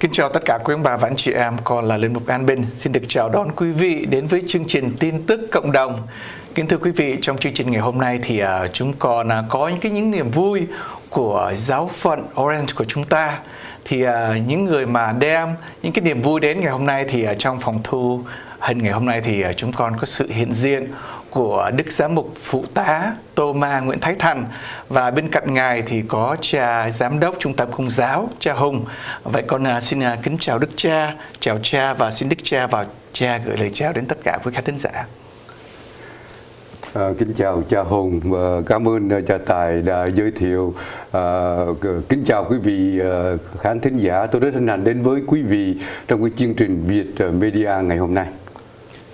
Kính chào tất cả quý ông bà và anh chị em, con là Linh Mục An Bình. Xin được chào đón quý vị đến với chương trình tin tức cộng đồng. Kính thưa quý vị, trong chương trình ngày hôm nay thì uh, chúng con uh, có những cái những niềm vui của giáo phận Orange của chúng ta. Thì uh, những người mà đem những cái niềm vui đến ngày hôm nay thì uh, trong phòng thu hình ngày hôm nay thì uh, chúng con có sự hiện diện của Đức Giám mục Phụ tá Tô Ma Nguyễn Thái Thành và bên cạnh ngài thì có cha Giám đốc Trung tâm Công giáo cha Hùng. Vậy con à, xin à, kính chào Đức Cha, chào cha và xin Đức Cha và cha gửi lời chào đến tất cả quý khán thính giả. À, kính chào cha Hùng và cảm ơn à, cha Tài đã giới thiệu. À, kính chào quý vị khán thính giả. Tôi rất hân hạnh đến với quý vị trong cái chương trình Việt Media ngày hôm nay.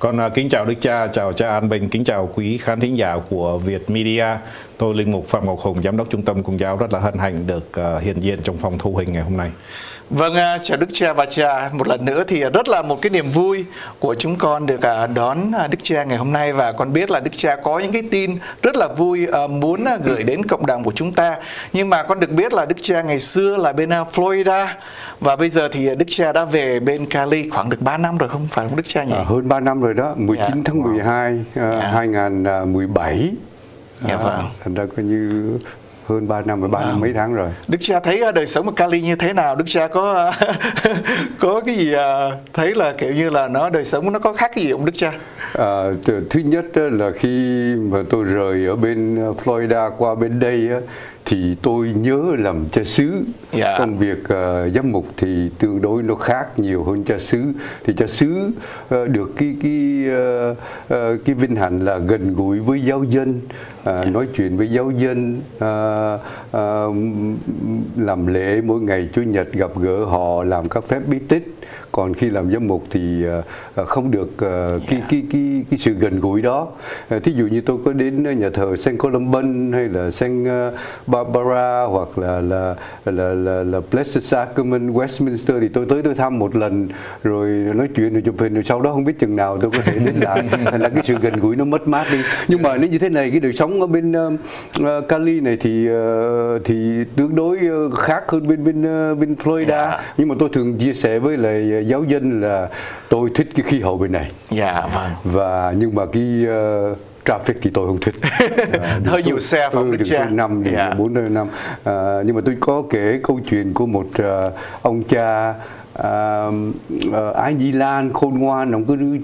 Con uh, kính chào Đức Cha, chào cha An Bình, kính chào quý khán thính giả của Việt Media. Tôi Linh Mục Phạm Ngọc Hùng, Giám đốc Trung tâm Công giáo rất là hân hạnh được uh, hiện diện trong phòng thu hình ngày hôm nay. Vâng, chào Đức Cha và cha một lần nữa thì rất là một cái niềm vui của chúng con được đón Đức Cha ngày hôm nay và con biết là Đức Cha có những cái tin rất là vui muốn gửi đến cộng đồng của chúng ta. Nhưng mà con được biết là Đức Cha ngày xưa là bên Florida và bây giờ thì Đức Cha đã về bên Cali khoảng được 3 năm rồi không phải không Đức Cha nhỉ? À, hơn 3 năm rồi đó, 19 yeah. tháng 12 uh, yeah. 2017. Dạ vâng. Thành ra coi như hơn 3 năm, 3 năm mấy tháng rồi. Đức cha thấy đời sống ở Cali như thế nào? Đức cha có có cái gì thấy là kiểu như là nó đời sống nó có khác cái gì không Đức cha? À, thứ nhất là khi mà tôi rời ở bên Florida qua bên đây thì tôi nhớ làm cha xứ yeah. công việc uh, giám mục thì tương đối nó khác nhiều hơn cha xứ thì cha xứ uh, được cái cái uh, uh, cái vinh hạnh là gần gũi với giáo dân yeah. nói chuyện với giáo dân uh, uh, làm lễ mỗi ngày chủ nhật gặp gỡ họ làm các phép bí tích còn khi làm giám mục thì không được uh, yeah. cái, cái cái cái sự gần gũi đó thí dụ như tôi có đến nhà thờ Saint Columban hay là Saint Barbara hoặc là là là là, là Blessed Sacrament Westminster thì tôi tới tôi thăm một lần rồi nói chuyện rồi chụp hình rồi sau đó không biết chừng nào tôi có thể đến lại là cái sự gần gũi nó mất mát đi nhưng mà nếu như thế này cái đời sống ở bên uh, Cali này thì uh, thì tương đối khác hơn bên bên uh, bên Florida. Yeah. nhưng mà tôi thường chia sẻ với lại giáo dân là tôi thích cái khí hậu bên này. Dạ yeah, vâng. Và nhưng mà cái uh, traffic thì tôi không thích. À, hơi nhiều xe phòng ừ, đức cha? năm yeah. bốn năm à, nhưng mà tôi có kể câu chuyện của một uh, ông cha à, Ái Nhi Lan khôn ngoan ông cứ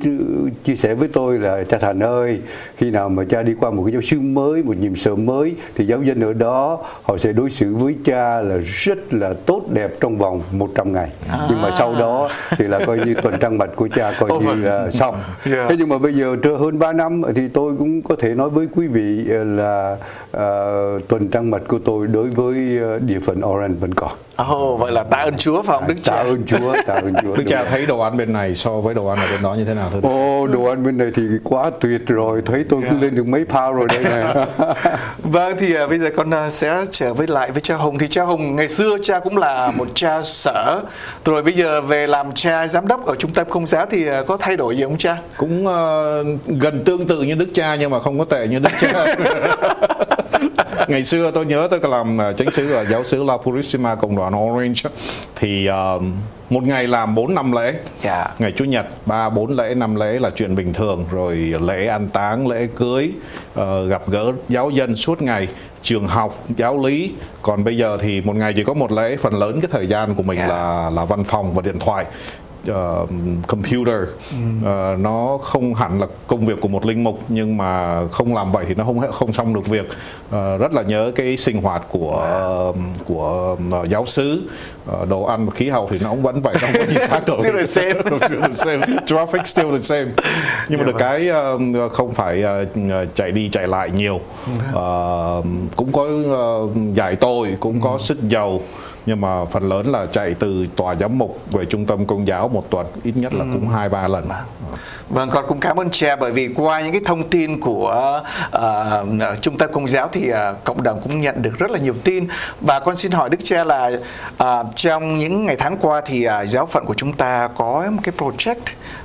chia sẻ với tôi là cha Thành ơi khi nào mà cha đi qua một cái giáo sư mới một nhiệm sở mới thì giáo dân ở đó họ sẽ đối xử với cha là rất là tốt đẹp trong vòng 100 ngày à. nhưng mà sau đó thì là coi như tuần trăng mật của cha coi như là xong yeah. thế nhưng mà bây giờ trưa hơn 3 năm thì tôi cũng có thể nói với quý vị là uh, tuần trăng mật của tôi đối với địa phận Orange vẫn còn Ồ, oh, vậy là tạ ơn Chúa phải không Đức Cha? Tạ ơn Chúa, tạ ơn Chúa. Đức Cha thấy đồ ăn bên này so với đồ ăn ở bên đó như thế nào thưa Ồ, oh, đồ ăn bên này thì quá tuyệt rồi, thấy tôi yeah. lên được mấy pound rồi đây này. vâng, thì uh, bây giờ con uh, sẽ trở với lại với cha Hùng. Thì cha Hùng ngày xưa cha cũng là một cha sở, rồi bây giờ về làm cha giám đốc ở trung tâm công giáo thì uh, có thay đổi gì không cha? Cũng uh, gần tương tự như Đức Cha nhưng mà không có tệ như Đức Cha. ngày xưa tôi nhớ tôi làm chánh sứ ở giáo sứ La Purissima cộng đoàn Orange thì uh, một ngày làm 4 năm lễ. Yeah. ngày chủ nhật ba bốn lễ năm lễ là chuyện bình thường. Rồi lễ an táng lễ cưới uh, gặp gỡ giáo dân suốt ngày trường học giáo lý. Còn bây giờ thì một ngày chỉ có một lễ. Phần lớn cái thời gian của mình yeah. là là văn phòng và điện thoại uh, computer. Uh, nó không hẳn là công việc của một linh mục nhưng mà không làm vậy thì nó không không xong được việc. Uh, rất là nhớ cái sinh hoạt của uh, của uh, giáo sứ. Uh, đồ ăn và khí hậu thì nó cũng vẫn vậy không có gì khác đâu still the same. Still the same. Traffic still the same. Nhưng mà được cái uh, không phải uh, chạy đi chạy lại nhiều. Uh, cũng có uh, giải tôi cũng có sức dầu nhưng mà phần lớn là chạy từ tòa giám mục về trung tâm công giáo một tuần ít nhất là cũng hai ba lần. Vâng, con cũng cảm ơn cha bởi vì qua những cái thông tin của uh, trung tâm công giáo thì uh, cộng đồng cũng nhận được rất là nhiều tin. Và con xin hỏi Đức cha là uh, trong những ngày tháng qua thì uh, giáo phận của chúng ta có một cái project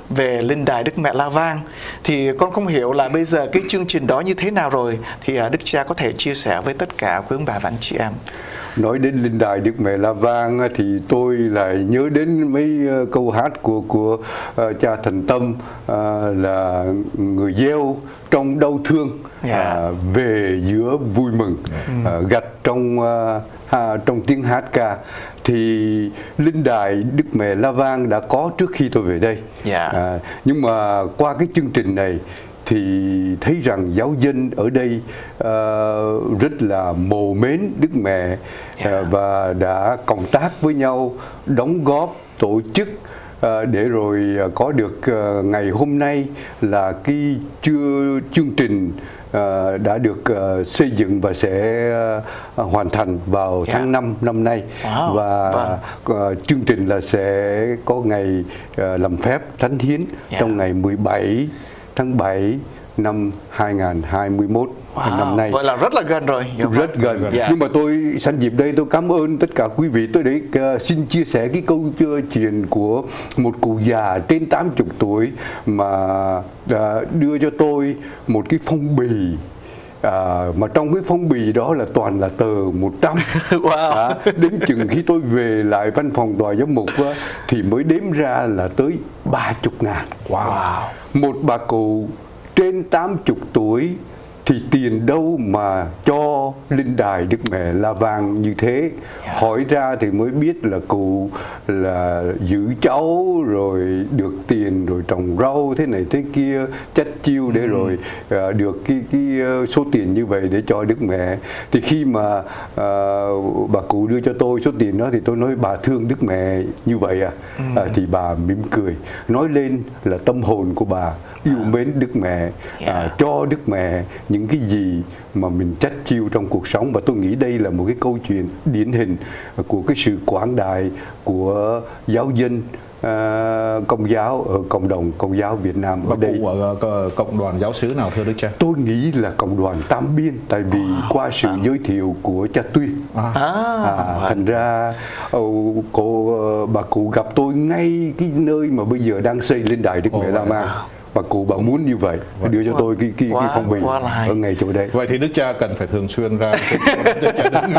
về linh đài Đức Mẹ La Vang. Thì con không hiểu là bây giờ cái chương trình đó như thế nào rồi thì Đức cha có thể chia sẻ với tất cả quý ông bà và anh chị em. Nói đến linh đài Đức Mẹ La Vang thì tôi lại nhớ đến mấy ờ, câu hát của của uh, cha Thành Tâm uh, là người gieo trong đau thương yeah. Dạ. uh, về giữa vui mừng uh, gạch trong ha, trong tiếng hát ca thì linh đài Đức Mẹ La Vang đã có trước khi tôi về đây. Yeah. Dạ. À, nhưng mà qua cái chương trình này thì thấy rằng giáo dân ở đây uh, rất là mồ mến Đức Mẹ yeah. Dạ. uh, và đã cộng tác với nhau đóng góp tổ chức uh, để rồi có được uh, ngày hôm nay là cái chưa chương trình uh, đã được uh, xây dựng và sẽ uh, hoàn thành vào yeah. Dạ. tháng 5 năm nay wow. và vâng. uh, chương trình là sẽ có ngày uh, làm phép thánh hiến yeah. trong ngày 17 tháng 7 năm 2021 wow, năm nay. Vậy là rất là gần rồi. Dạ rất vâng. gần. Dạ. Nhưng mà tôi sẵn dịp đây tôi cảm ơn tất cả quý vị. Tôi để uh, xin chia sẻ cái câu chuyện của một cụ già trên 80 tuổi mà uh, đưa cho tôi một cái phong bì À, mà trong cái phong bì đó là toàn là tờ 100 wow. à, đến chừng khi tôi về lại văn phòng tòa giám mục á, thì mới đếm ra là tới 30 ngàn wow một bà cụ trên 80 tuổi thì tiền đâu mà cho linh đài Đức Mẹ La Vang như thế. Dạ. hỏi ra thì mới biết là cụ là giữ cháu rồi được tiền rồi trồng rau thế này thế kia chất chiêu để mm. rồi uh, được cái cái uh, số tiền như vậy để cho Đức Mẹ thì khi mà uh, bà cụ đưa cho tôi số tiền đó thì tôi nói bà thương Đức Mẹ như vậy à mm. uh, thì bà mỉm cười nói lên là tâm hồn của bà yêu mến Đức Mẹ à, cho Đức Mẹ những cái gì mà mình trách chiêu trong cuộc sống và tôi nghĩ đây là một cái câu chuyện điển hình của cái sự quảng đại của giáo dân uh, công giáo ở cộng đồng công giáo Việt Nam ở đây ở cộng đoàn giáo xứ nào thưa Đức cha? Tôi nghĩ là cộng đoàn Tam Biên tại vì à, qua sự à. giới thiệu của cha Tuyên à. À, thành ra uh, cô uh, bà cụ gặp tôi ngay cái nơi mà bây giờ đang xây lên đài Đức Mẹ La Mang và cụ bảo muốn như vậy vâng. đưa cho wow. tôi cái cái, wow. cái phong bì ở ngày chỗ đây vậy thì đức cha cần phải thường xuyên ra đứng,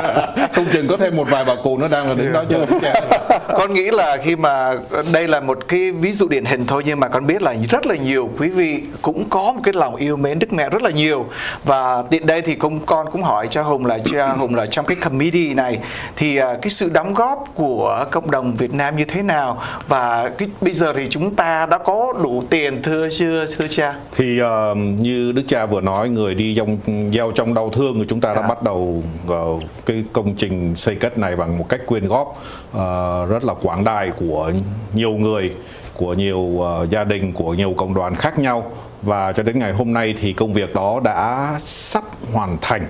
không chừng có thêm một vài bà cụ nó đang là đứng đó chơi đức cha con nghĩ là khi mà đây là một cái ví dụ điển hình thôi nhưng mà con biết là rất là nhiều quý vị cũng có một cái lòng yêu mến đức mẹ rất là nhiều và tiện đây thì cũng con cũng hỏi cho hùng là cha hùng là trong cái committee này thì à, cái sự đóng góp của cộng đồng Việt Nam như thế nào và cái bây giờ thì chúng ta đã có đủ tiền thưa chưa chưa thưa cha? Thì uh, như đức cha vừa nói người đi dòng gieo trong đau thương của chúng ta đã à. bắt đầu uh, cái công trình xây cất này bằng một cách quyên góp uh, rất là quảng đại của nhiều người của nhiều uh, gia đình của nhiều cộng đoàn khác nhau. Và cho đến ngày hôm nay thì công việc đó đã sắp hoàn thành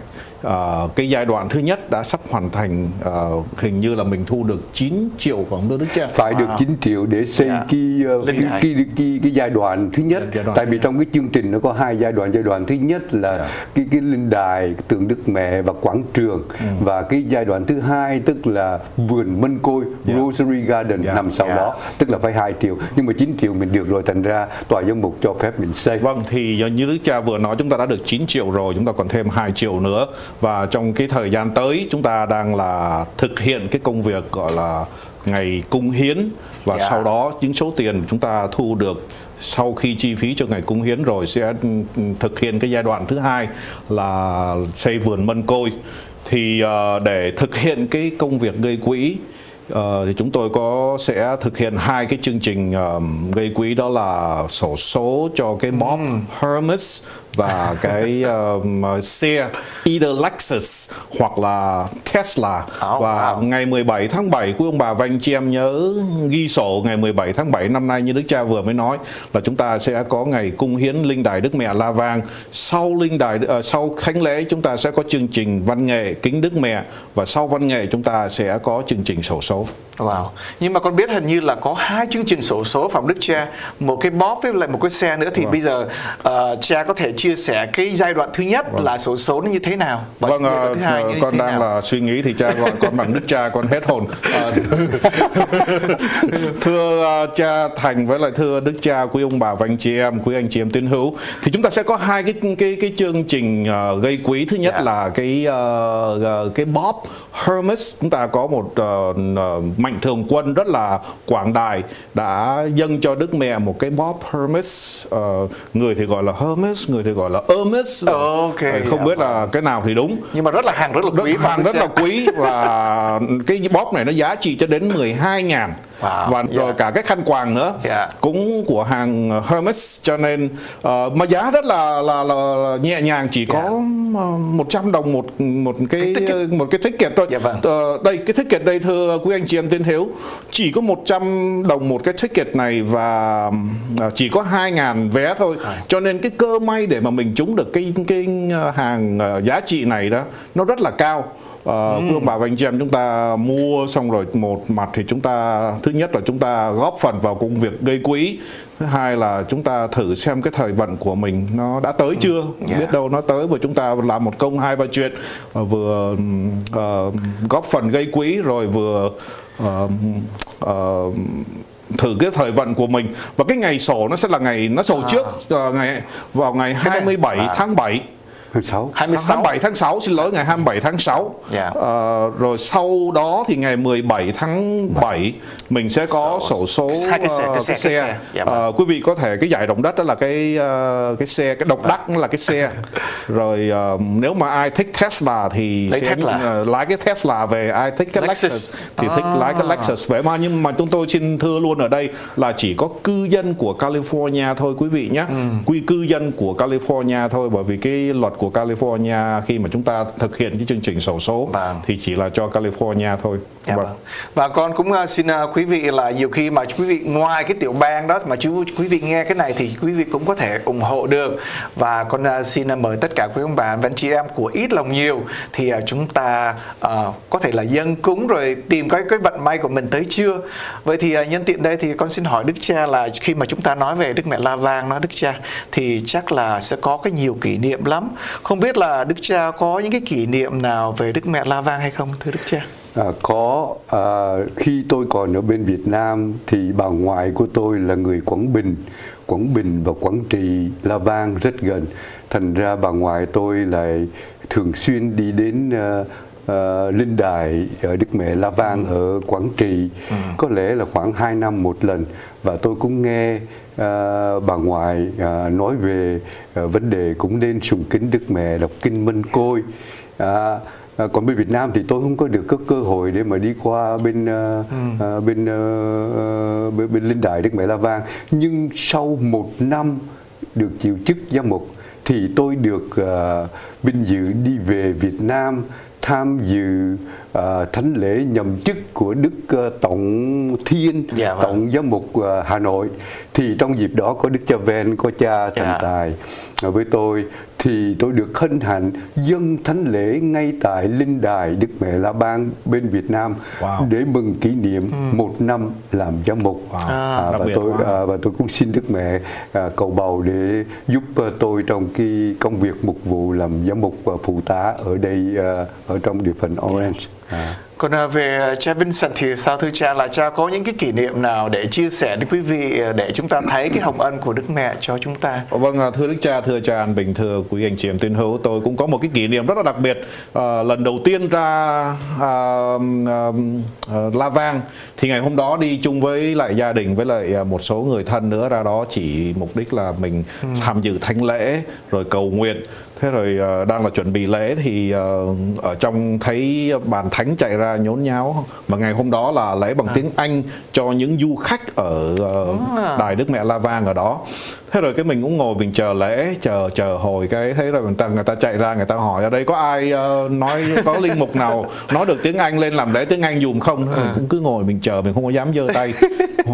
uh, cái giai đoạn thứ nhất đã sắp hoàn thành uh, hình như là mình thu được 9 triệu khoảng đưa đức cha phải wow. được 9 triệu để xây yeah. cái, uh, cái, cái, cái, cái giai đoạn thứ nhất đoạn tại vì trong cái chương trình nó có hai giai đoạn giai đoạn thứ nhất là yeah. cái cái linh đài tượng đức mẹ và quảng trường ừ. và cái giai đoạn thứ hai tức là vườn mân côi yeah. Rosary Garden yeah. nằm sau yeah. đó tức là phải 2 triệu nhưng mà 9 triệu mình được rồi thành ra tòa giám mục cho phép mình xây vâng thì như đức cha vừa nói chúng ta đã được 9 triệu rồi chúng ta còn thêm 2 triệu nữa và trong cái thời gian tới chúng ta đang là thực hiện cái công việc gọi là ngày cung hiến và yeah. Dạ. sau đó những số tiền chúng ta thu được sau khi chi phí cho ngày cung hiến rồi sẽ thực hiện cái giai đoạn thứ hai là xây vườn mân côi thì uh, để thực hiện cái công việc gây quỹ uh, thì chúng tôi có sẽ thực hiện hai cái chương trình um, gây quỹ đó là sổ số cho cái mob mm. Hermes và cái uh, xe either Lexus hoặc là Tesla oh, và wow. ngày 17 tháng 7 quý ông bà và anh chị em nhớ ghi sổ ngày 17 tháng 7 năm nay như Đức Cha vừa mới nói là chúng ta sẽ có ngày cung hiến linh đài Đức Mẹ La Vang sau linh đài uh, sau khánh lễ chúng ta sẽ có chương trình văn nghệ kính Đức Mẹ và sau văn nghệ chúng ta sẽ có chương trình sổ số Wow. Nhưng mà con biết hình như là có hai chương trình sổ số phòng Đức Cha, một cái bóp với lại một cái xe nữa thì vâng. bây giờ uh, cha có thể chia sẻ cái giai đoạn thứ nhất vâng. là sổ số nó như thế nào và vâng, giai đoạn thứ hai uh, như con thế đang nào? là suy nghĩ thì cha gọi con bằng Đức Cha con hết hồn. Uh, thưa uh, cha Thành với lại thưa Đức Cha quý ông bà và anh chị em, quý anh chị em tín hữu thì chúng ta sẽ có hai cái cái cái chương trình uh, gây quý thứ nhất yeah. Dạ. là cái uh, cái bóp Hermes chúng ta có một uh, mạnh thường quân rất là quảng đại đã dâng cho Đức Mẹ một cái bóp Hermes uh, người thì gọi là Hermes người thì gọi là Hermes. Okay, không biết là cái nào thì đúng. Nhưng mà rất là hàng rất là quý hàng rất là quý và cái bóp này nó giá trị cho đến 12 ngàn Wow, và yeah. rồi cả cái khăn quàng nữa yeah. cũng của hàng Hermes cho nên uh, mà giá rất là là, là, là nhẹ nhàng chỉ yeah. có 100 đồng một một cái, cái một cái ticket thôi. Yeah, vâng. uh, đây cái ticket đây thưa quý anh chị em tiên hiếu chỉ có 100 đồng một cái ticket này và uh, chỉ có 2.000 vé thôi. À. Cho nên cái cơ may để mà mình trúng được cái cái hàng uh, giá trị này đó nó rất là cao ừ. quý ông bà và anh chị em chúng ta mua xong rồi một mặt thì chúng ta thứ nhất là chúng ta góp phần vào công việc gây quỹ thứ hai là chúng ta thử xem cái thời vận của mình nó đã tới ừ. chưa yeah. biết đâu nó tới và chúng ta làm một công hai ba chuyện uh, vừa uh, góp phần gây quỹ rồi vừa uh, uh, thử cái thời vận của mình và cái ngày sổ nó sẽ là ngày nó sổ à. trước uh, ngày vào ngày 27 à. tháng 7 26 26 27 tháng 6 xin lỗi ngày 27 tháng 6 yeah. à, rồi sau đó thì ngày 17 tháng 7 mình sẽ có sổ số hai cái xe, cái xe, cái xe. Cái xe. Dạ, vâng. à, quý vị có thể cái giải động đất đó là cái uh, cái xe cái độc vâng. đắc là cái xe rồi uh, nếu mà ai thích Tesla thì Lấy sẽ Tesla. Uh, lái cái Tesla về ai thích cái Lexus, Lexus thì à. thích lái cái Lexus vậy mà nhưng mà chúng tôi xin thưa luôn ở đây là chỉ có cư dân của California thôi quý vị nhé ừ. quy cư dân của California thôi bởi vì cái luật của California khi mà chúng ta thực hiện cái chương trình sổ số vâng. thì chỉ là cho California thôi. Dạ vâng. vâng. Và con cũng uh, xin uh, quý vị là nhiều khi mà quý vị ngoài cái tiểu bang đó mà chú quý vị nghe cái này thì quý vị cũng có thể ủng hộ được và con uh, xin mời tất cả quý ông bà và anh chị em của ít lòng nhiều thì chúng ta uh, có thể là dân cúng rồi tìm cái cái vận may của mình tới chưa. Vậy thì uh, nhân tiện đây thì con xin hỏi Đức Cha là khi mà chúng ta nói về Đức Mẹ La Vang nó Đức Cha thì chắc là sẽ có cái nhiều kỷ niệm lắm không biết là Đức Cha có những cái kỷ niệm nào về Đức Mẹ La Vang hay không thưa Đức Cha? À, có à, khi tôi còn ở bên Việt Nam thì bà ngoại của tôi là người Quảng Bình Quảng Bình và Quảng Trị La Vang rất gần thành ra bà ngoại tôi lại thường xuyên đi đến uh, uh, linh đài ở Đức Mẹ La Vang ừ. ở Quảng Trị ừ. có lẽ là khoảng 2 năm một lần và tôi cũng nghe uh, bà ngoại uh, nói về uh, vấn đề cũng nên sùng kính Đức Mẹ đọc kinh Minh Côi uh, À, còn bên Việt Nam thì tôi không có được có cơ hội để mà đi qua bên uh, ừ. uh, bên, uh, bên bên linh đại Đức Mẹ La Vang nhưng sau một năm được chịu chức giám mục thì tôi được uh, vinh dự đi về Việt Nam tham dự uh, thánh lễ nhậm chức của Đức uh, Tổng Thiên, dạ, vâng. Tổng Giám mục uh, Hà Nội. Thì trong dịp đó có Đức Cha Ven, có cha Thành dạ. Tài với tôi thì tôi được hân hạnh dân thánh lễ ngay tại linh đài Đức Mẹ La Ban bên Việt Nam wow. để mừng kỷ niệm ừ. một năm làm giám mục wow. à, và tôi à, và tôi cũng xin Đức Mẹ à, cầu bầu để giúp à, tôi trong cái công việc mục vụ làm giám mục và phụ tá ở đây à, ở trong địa phận Orange. Yeah. À. Còn à, về cha Vincent thì sao thưa cha là cha có những cái kỷ niệm nào để chia sẻ với quý vị à, để chúng ta thấy cái hồng ân của Đức Mẹ cho chúng ta? Vâng, à, thưa Đức Cha, thưa cha An Bình, thưa quý anh chị em tín hữu, tôi cũng có một cái kỷ niệm rất là đặc biệt. À, lần đầu tiên ra à, à, La Vang thì ngày hôm đó đi chung với lại gia đình với lại một số người thân nữa ra đó chỉ mục đích là mình ừ. tham dự thánh lễ rồi cầu nguyện thế rồi uh, đang là chuẩn bị lễ thì uh, ở trong thấy bàn thánh chạy ra nhốn nháo mà ngày hôm đó là lễ bằng à. tiếng Anh cho những du khách ở uh, à. đài Đức Mẹ La Vang ở đó thế rồi cái mình cũng ngồi mình chờ lễ chờ chờ hồi cái thấy rồi người ta người ta chạy ra người ta hỏi ở đây có ai uh, nói có linh mục nào nói được tiếng Anh lên làm lễ tiếng Anh dùm không? À. cũng cứ ngồi mình chờ mình không có dám giơ tay.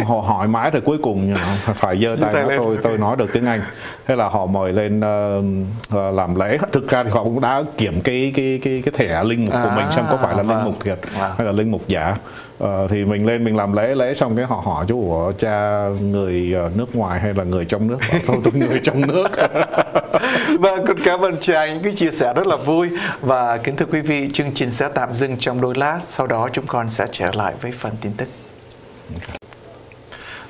Họ hỏi mãi rồi cuối cùng phải giơ tay nói tôi tôi nói được tiếng Anh. Thế là họ mời lên uh, làm lễ. Thực ra thì họ cũng đã kiểm cái cái cái cái thẻ linh mục của à, mình xem có phải là vâng. linh mục thiệt wow. hay là linh mục giả uh, thì mình lên mình làm lễ lễ xong cái họ hỏi chú của cha người uh, nước ngoài hay là người trong nước? Thôi tôi người trong nước. Vâng con cảm ơn cha những cái chia sẻ rất là vui. Và kính thưa quý vị chương trình sẽ tạm dừng trong đôi lát sau đó chúng con sẽ trở lại với phần tin tức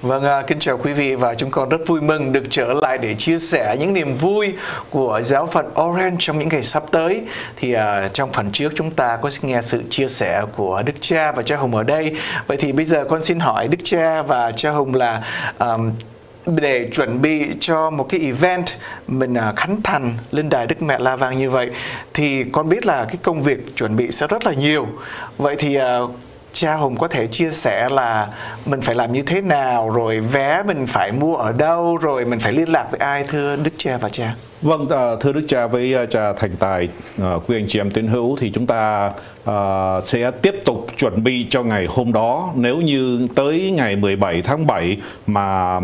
Vâng, à, kính chào quý vị và chúng con rất vui mừng được trở lại để chia sẻ những niềm vui của giáo phận Orange trong những ngày sắp tới. Thì à, trong phần trước chúng ta có nghe sự chia sẻ của Đức Cha và cha Hùng ở đây. Vậy thì bây giờ con xin hỏi Đức Cha và cha Hùng là um, để chuẩn bị cho một cái event mình à, khánh thành lên đài Đức Mẹ La Vang như vậy thì con biết là cái công việc chuẩn bị sẽ rất là nhiều. Vậy thì uh, cha hùng có thể chia sẻ là mình phải làm như thế nào, rồi vé mình phải mua ở đâu, rồi mình phải liên lạc với ai, thưa đức cha và cha? Vâng, à, thưa Đức Cha với à, cha Thành Tài, à, quý anh chị em tín hữu thì chúng ta sẽ tiếp tục chuẩn bị cho ngày hôm đó. Nếu như tới ngày 17 tháng 7 mà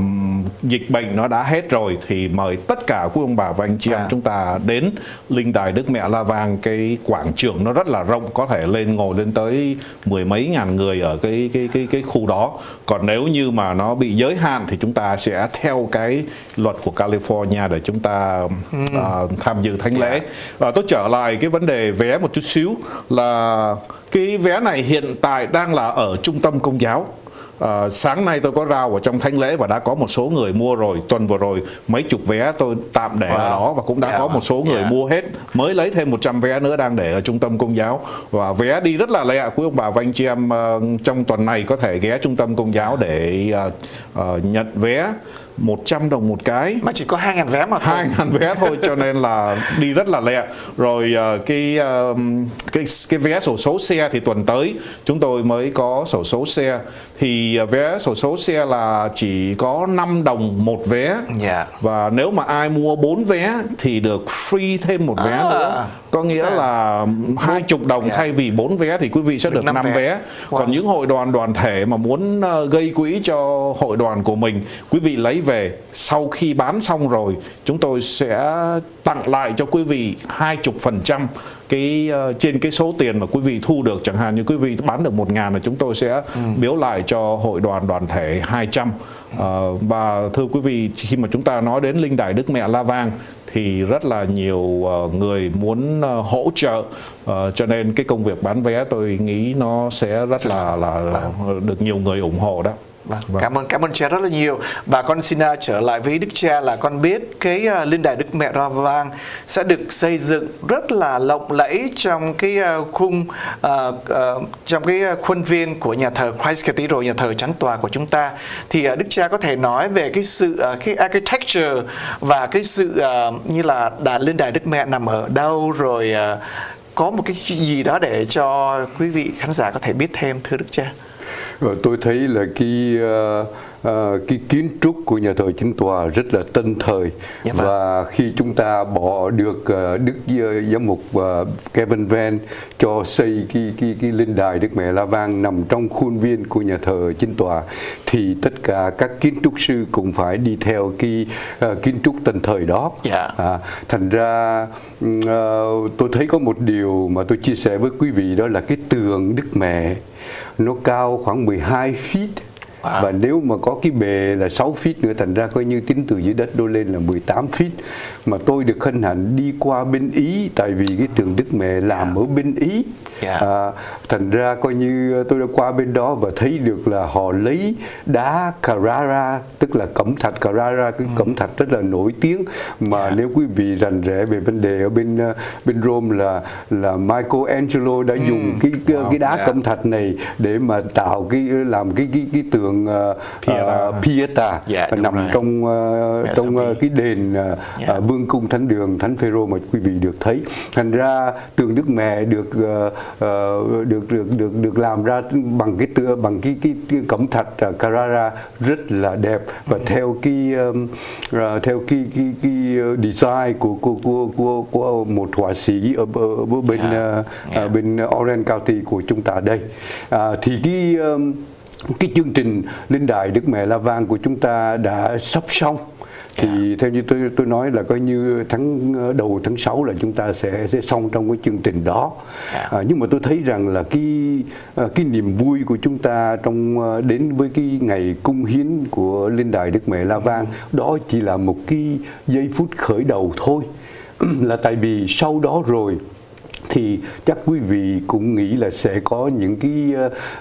dịch bệnh nó đã hết rồi thì mời tất cả quý ông bà và anh chị em à. chúng ta đến linh đài Đức Mẹ La Vang. Cái quảng trường nó rất là rộng có thể lên ngồi lên tới mười mấy ngàn người ở cái cái cái cái khu đó. Còn nếu như mà nó bị giới hạn thì chúng ta sẽ theo cái luật của California để chúng ta uh, tham dự thánh lễ. Và tôi trở lại cái vấn đề vé một chút xíu là cái vé này hiện tại đang là ở trung tâm công giáo. À, sáng nay tôi có rao ở trong thánh lễ và đã có một số người mua rồi. Tuần vừa rồi mấy chục vé tôi tạm để wow. ở đó và cũng đã yeah. có một số người yeah. mua hết. Mới lấy thêm 100 vé nữa đang để ở trung tâm công giáo. Và vé đi rất là lẹ. Quý ông bà và anh chị em uh, trong tuần này có thể ghé trung tâm công giáo để uh, uh, nhận vé 100 đồng một cái mà chỉ có 2.000 vé mà thôi 2.000 vé thôi cho nên là đi rất là lẹ rồi uh, cái, cái cái vé sổ số xe thì tuần tới chúng tôi mới có sổ số xe thì uh, vé sổ số xe là chỉ có 5 đồng một vé yeah. Dạ. và nếu mà ai mua 4 vé thì được free thêm một vé à. nữa có nghĩa à. là hai chục đồng yeah. Dạ. thay vì 4 vé thì quý vị sẽ được, được 5 vé, vé. Wow. còn những hội đoàn đoàn thể mà muốn gây quỹ cho hội đoàn của mình quý vị lấy về sau khi bán xong rồi chúng tôi sẽ tặng lại cho quý vị hai chục phần trăm cái uh, trên cái số tiền mà quý vị thu được chẳng hạn như quý vị bán được một ngàn là chúng tôi sẽ ừ. biếu lại cho hội đoàn đoàn thể 200 uh, và thưa quý vị khi mà chúng ta nói đến linh đài Đức Mẹ La Vang thì rất là nhiều uh, người muốn uh, hỗ trợ uh, cho nên cái công việc bán vé tôi nghĩ nó sẽ rất là là, là được nhiều người ủng hộ đó. Vâng. vâng. Cảm ơn cảm ơn cha rất là nhiều và con xin à, trở lại với Đức Cha là con biết cái à, uh, linh đài Đức Mẹ Ra Vang sẽ được xây dựng rất là lộng lẫy trong cái uh, khung uh, uh, trong cái khuôn viên của nhà thờ Christ Cathedral nhà thờ chánh tòa của chúng ta thì uh, Đức Cha có thể nói về cái sự uh, cái architecture và cái sự uh, như là đà linh đài Đức Mẹ nằm ở đâu rồi uh, có một cái gì đó để cho quý vị khán giả có thể biết thêm thưa Đức Cha. Rồi tôi thấy là cái uh, cái kiến trúc của nhà thờ chính tòa rất là tân thời dạ vâng. và khi chúng ta bỏ được uh, đức giám mục Kevin Van cho xây cái cái cái linh đài Đức Mẹ La Vang nằm trong khuôn viên của nhà thờ chính tòa thì tất cả các kiến trúc sư cũng phải đi theo cái uh, kiến trúc tân thời đó. Dạ. À, thành ra uh, tôi thấy có một điều mà tôi chia sẻ với quý vị đó là cái tường Đức Mẹ nó cao khoảng 12 feet À. và nếu mà có cái bề là 6 feet nữa thành ra coi như tính từ dưới đất đôi lên là 18 feet mà tôi được hân hạnh đi qua bên Ý tại vì cái tượng Đức Mẹ làm. Dạ. ở bên Ý yeah. Dạ. à, thành ra coi như tôi đã qua bên đó và thấy được là họ lấy đá Carrara tức là cẩm thạch Carrara cái ừ. cẩm thạch rất là nổi tiếng mà yeah. Dạ. nếu quý vị rành rẽ về vấn đề ở bên uh, bên Rome là là Michelangelo đã ừ. dùng cái wow. cái đá yeah. cẩm thạch này để mà tạo cái làm cái cái cái tượng uh, Pieta, uh, Pieta yeah, nằm rồi. trong uh, trong uh, cái đền uh, yeah. Vương cung thánh đường thánh Phêrô mà quý vị được thấy thành ra tượng Đức Mẹ được uh, uh, được được được được làm ra bằng cái tựa bằng cái cái, cái cẩm thạch uh, Carrara rất là đẹp và ừ. theo cái um, uh, theo cái cái cái design của của của của, của một họa sĩ ở, ở, ở bên yeah. Uh, yeah. bên Orange County của chúng ta đây uh, thì cái um, cái chương trình linh đài Đức Mẹ La Vang của chúng ta đã sắp xong thì yeah. theo như tôi tôi nói là coi như tháng đầu tháng 6 là chúng ta sẽ sẽ xong trong cái chương trình đó yeah. à, nhưng mà tôi thấy rằng là cái cái niềm vui của chúng ta trong đến với cái ngày cung hiến của linh đài Đức Mẹ La Vang đó chỉ là một cái giây phút khởi đầu thôi là tại vì sau đó rồi thì chắc quý vị cũng nghĩ là sẽ có những cái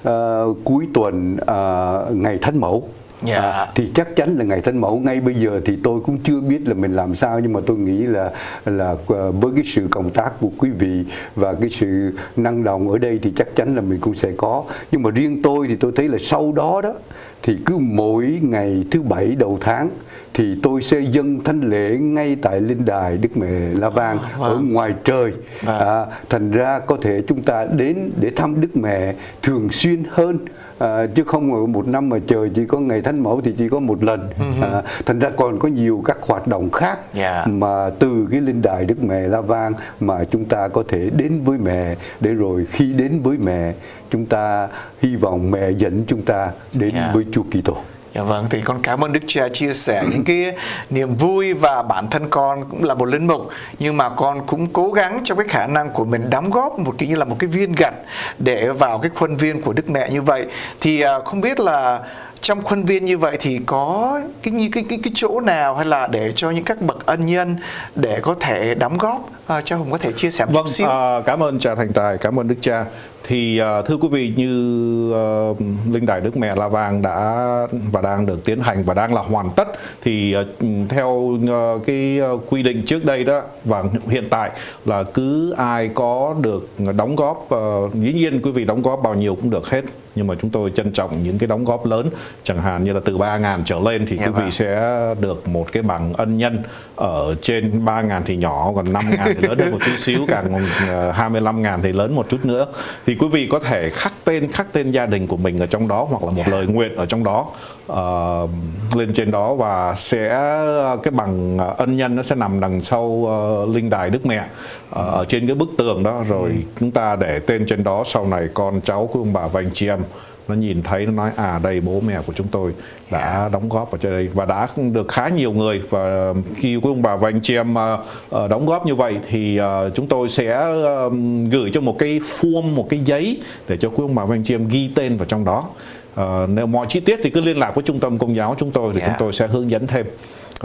uh, cuối tuần uh, ngày thánh mẫu Yeah. Dạ. À, thì chắc chắn là ngày thánh mẫu ngay bây giờ thì tôi cũng chưa biết là mình làm sao nhưng mà tôi nghĩ là là với cái sự cộng tác của quý vị và cái sự năng động ở đây thì chắc chắn là mình cũng sẽ có nhưng mà riêng tôi thì tôi thấy là sau đó đó thì cứ mỗi ngày thứ bảy đầu tháng thì tôi sẽ dâng thánh lễ ngay tại linh đài Đức Mẹ La Vang vâng. ở ngoài trời. Vâng. À, thành ra có thể chúng ta đến để thăm Đức Mẹ thường xuyên hơn à, chứ không một năm mà trời chỉ có ngày thánh mẫu thì chỉ có một lần à, thành ra còn có nhiều các hoạt động khác yeah. Dạ. mà từ cái linh đài đức mẹ la vang mà chúng ta có thể đến với mẹ để rồi khi đến với mẹ chúng ta hy vọng mẹ dẫn chúng ta đến yeah. Dạ. với chúa kitô Dạ vâng, thì con cảm ơn Đức Cha chia sẻ những cái niềm vui và bản thân con cũng là một linh mục nhưng mà con cũng cố gắng trong cái khả năng của mình đóng góp một cái như là một cái viên gạch để vào cái khuôn viên của Đức Mẹ như vậy. Thì à, không biết là trong khuôn viên như vậy thì có cái như cái cái cái chỗ nào hay là để cho những các bậc ân nhân để có thể đóng góp à, cho hùng có thể chia sẻ một vâng, xíu. À, cảm ơn cha thành tài, cảm ơn đức cha thì uh, thưa quý vị như uh, linh đài đức mẹ la vàng đã và đang được tiến hành và đang là hoàn tất thì uh, theo uh, cái quy định trước đây đó và hiện tại là cứ ai có được đóng góp dĩ nhiên quý vị đóng góp bao nhiêu cũng được hết nhưng mà chúng tôi trân trọng những cái đóng góp lớn chẳng hạn như là từ 3 ngàn trở lên thì yeah, quý vị vâng. sẽ được một cái bằng ân nhân ở trên 3 ngàn thì nhỏ còn 5 ngàn thì lớn hơn một chút xíu càng 25 ngàn thì lớn một chút nữa thì quý vị có thể khắc tên khắc tên gia đình của mình ở trong đó hoặc là một lời nguyện ở trong đó. Uh, lên trên đó và sẽ cái bằng ân nhân nó sẽ nằm đằng sau uh, linh đài Đức Mẹ uh, ở trên cái bức tường đó. Rồi ừ. chúng ta để tên trên đó sau này con cháu của ông bà và anh chị em nó nhìn thấy nó nói à đây bố mẹ của chúng tôi đã đóng góp vào trên đây. Và đã được khá nhiều người và khi quý ông bà và anh chị em uh, đóng góp như vậy thì uh, chúng tôi sẽ gửi cho một cái form một cái giấy để cho quý ông bà và anh chị em ghi tên vào trong đó. Nếu mọi chi tiết thì cứ liên lạc với trung tâm công giáo chúng tôi thì yeah. chúng tôi sẽ hướng dẫn thêm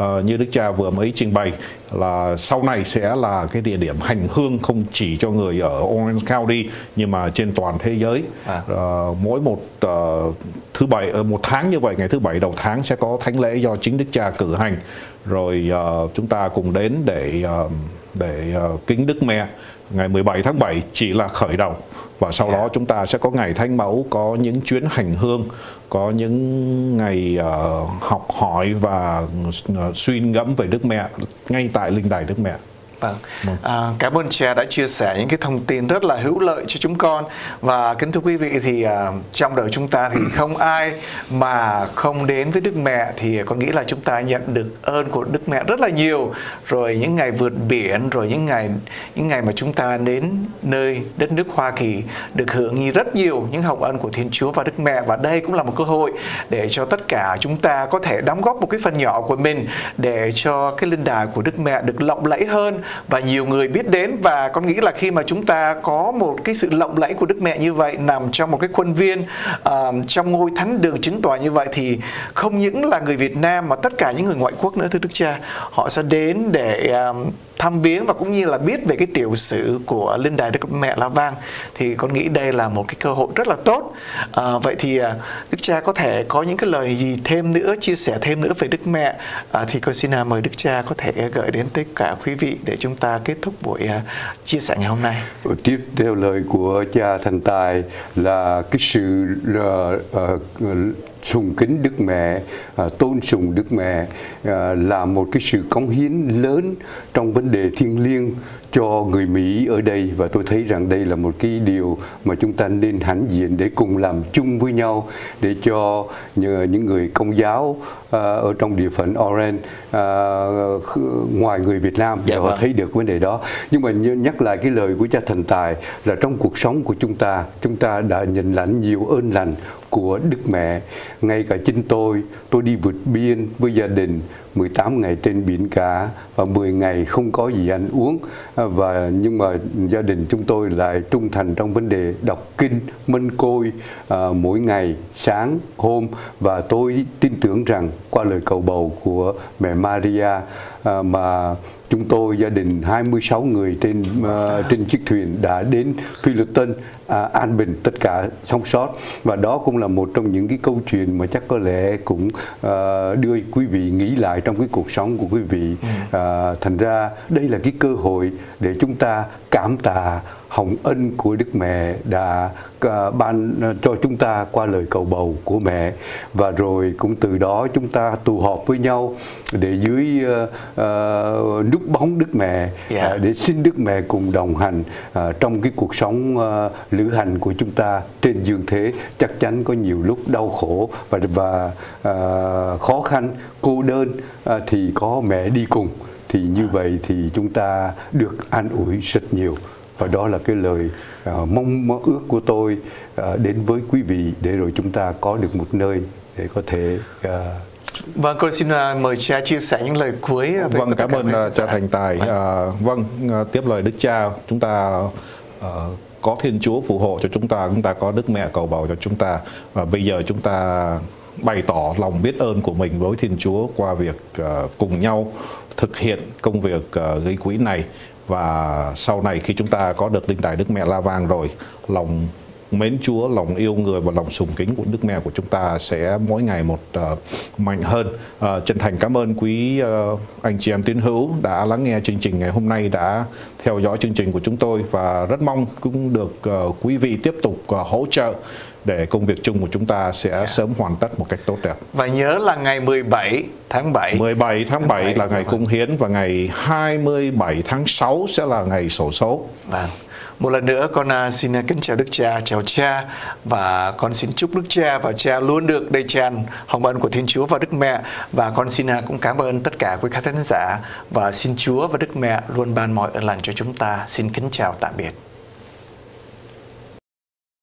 uh, như đức cha vừa mới trình bày là sau này sẽ là cái địa điểm hành hương không chỉ cho người ở Orange County nhưng mà trên toàn thế giới. À. uh, mỗi một uh, thứ bảy uh, một tháng như vậy ngày thứ bảy đầu tháng sẽ có thánh lễ do chính đức cha cử hành. Rồi uh, chúng ta cùng đến để uh, để uh, kính đức mẹ ngày 17 tháng 7 chỉ là khởi đầu và sau đó chúng ta sẽ có ngày thánh mẫu có những chuyến hành hương có những ngày uh, học hỏi và uh, suy ngẫm về Đức Mẹ ngay tại linh đài Đức Mẹ. Vâng. vâng. À, cảm ơn cha đã chia sẻ những cái thông tin rất là hữu lợi cho chúng con và kính thưa quý vị thì à, trong đời chúng ta thì không ai mà không đến với Đức Mẹ thì con nghĩ là chúng ta nhận được ơn của Đức Mẹ rất là nhiều rồi những ngày vượt biển rồi những ngày những ngày mà chúng ta đến nơi đất nước Hoa Kỳ được hưởng rất nhiều những hồng ân của Thiên Chúa và Đức Mẹ và đây cũng là một cơ hội để cho tất cả chúng ta có thể đóng góp một cái phần nhỏ của mình để cho cái linh đài của Đức Mẹ được lộng lẫy hơn và nhiều người biết đến và con nghĩ là khi mà chúng ta có một cái sự lộng lẫy của Đức Mẹ như vậy nằm trong một cái khuôn viên uh, trong ngôi thánh đường chính tòa như vậy thì không những là người Việt Nam mà tất cả những người ngoại quốc nữa thưa Đức Cha họ sẽ đến để um, thăm viếng và cũng như là biết về cái tiểu sử của linh đài Đức Mẹ La Vang. Thì con nghĩ đây là một cái cơ hội rất là tốt. À, vậy thì ờ, Đức Cha có thể có những cái lời gì thêm nữa chia sẻ thêm nữa về Đức Mẹ? À, thì con xin à, mời Đức Cha có thể gửi đến tất cả quý vị để chúng ta kết thúc buổi à, chia sẻ ngày hôm nay. Tiếp theo lời của cha thành tài là cái sự uh, uh, sùng kính Đức Mẹ, à, tôn sùng Đức Mẹ à, là một cái sự cống hiến lớn trong vấn đề thiêng liêng cho người Mỹ ở đây và tôi thấy rằng đây là một cái điều mà chúng ta nên hãnh diện để cùng làm chung với nhau để cho những người công giáo uh, ở trong địa phận Orange uh, ngoài người Việt Nam dạ họ vâng. thấy được vấn đề đó nhưng mà nhắc lại cái lời của cha thành tài là trong cuộc sống của chúng ta chúng ta đã nhận lãnh nhiều ơn lành của Đức Mẹ. Ngay cả chính tôi, tôi đi vượt biên với gia đình 18 ngày trên biển cả và 10 ngày không có gì ăn uống và nhưng mà gia đình chúng tôi lại trung thành trong vấn đề đọc kinh mân côi à, mỗi ngày sáng hôm. Và tôi tin tưởng rằng qua lời cầu bầu của mẹ Maria mà chúng tôi gia đình 26 người trên uh, trên chiếc thuyền đã đến Philippines uh, an bình tất cả sống sót. Và đó cũng là một trong những cái câu chuyện mà chắc có lẽ cũng uh, đưa quý vị nghĩ lại trong cái cuộc sống của quý vị. Uh, thành ra đây là cái cơ hội để chúng ta cảm tạ hồng ân của Đức Mẹ đã uh, ban uh, cho chúng ta qua lời cầu bầu của mẹ. Và rồi cũng từ đó chúng ta tụ họp với nhau để dưới uh, uh, núp bóng Đức Mẹ yeah. Uh, để xin Đức Mẹ cùng đồng hành uh, trong cái cuộc sống uh, lữ hành của chúng ta trên dương thế. Chắc chắn có nhiều lúc đau khổ và và uh, khó khăn cô đơn uh, thì có mẹ đi cùng. Thì như vậy thì chúng ta được an ủi rất nhiều và đó là cái lời uh, mong mong ước của tôi uh, đến với quý vị để rồi chúng ta có được một nơi để có thể uh, Vâng, con xin mời cha chia sẻ những lời cuối. Về vâng, cảm ơn cha Thành Tài. À, vâng, tiếp lời Đức Cha, chúng ta uh, có Thiên Chúa phù hộ cho chúng ta, chúng ta có Đức Mẹ cầu bầu cho chúng ta và bây giờ chúng ta bày tỏ lòng biết ơn của mình với Thiên Chúa qua việc uh, cùng nhau thực hiện công việc ờ, gây quỹ này. Và sau này khi chúng ta có được linh đài Đức Mẹ La Vang rồi, lòng mến Chúa, lòng yêu người và lòng sùng kính của Đức Mẹ của chúng ta sẽ mỗi ngày một uh, mạnh hơn. Uh, chân thành cảm ơn quý uh, anh chị em tín hữu đã lắng nghe chương trình ngày hôm nay, đã theo dõi chương trình của chúng tôi và rất mong cũng được uh, quý vị tiếp tục uh, hỗ trợ để công việc chung của chúng ta sẽ yeah. sớm hoàn tất một cách tốt đẹp. Và nhớ là ngày 17 tháng 7. 17 tháng 7, 7 là ngày cung hiến và ngày 27 tháng 6 sẽ là ngày sổ số. Vâng. Một lần nữa con à, xin kính chào Đức Cha, chào cha và con xin chúc Đức Cha và cha luôn được đầy tràn hồng ân của Thiên Chúa và Đức Mẹ và con xin à, cũng cảm ơn tất cả quý khán giả và xin Chúa và Đức Mẹ luôn ban mọi ơn lành cho chúng ta. Xin kính chào tạm biệt.